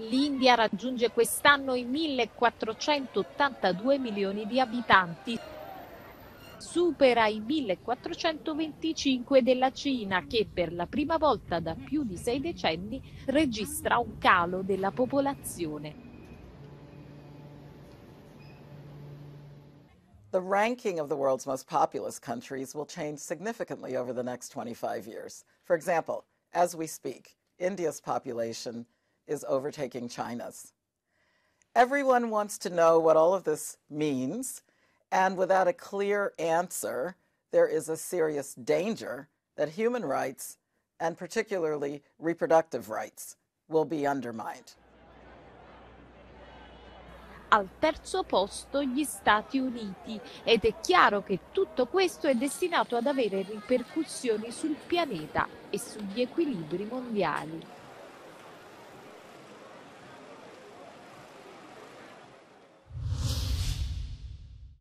L'India raggiunge quest'anno i 1482 milioni di abitanti, supera i 1425 della Cina che per la prima volta da più di sei decenni registra un calo della popolazione. The ranking of the world's most populous countries will change significantly over the next 25 years. For example, as we speak, India's population is overtaking China's. Everyone wants to know what all of this means, and without a clear answer, there is a serious danger that human rights, and particularly reproductive rights, will be undermined. Al terzo posto gli Stati Uniti ed è chiaro che tutto questo è destinato ad avere ripercussioni sul pianeta e sugli equilibri mondiali.